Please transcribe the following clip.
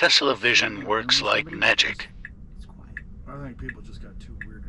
Tesla Vision works like magic. I think people just got too weird.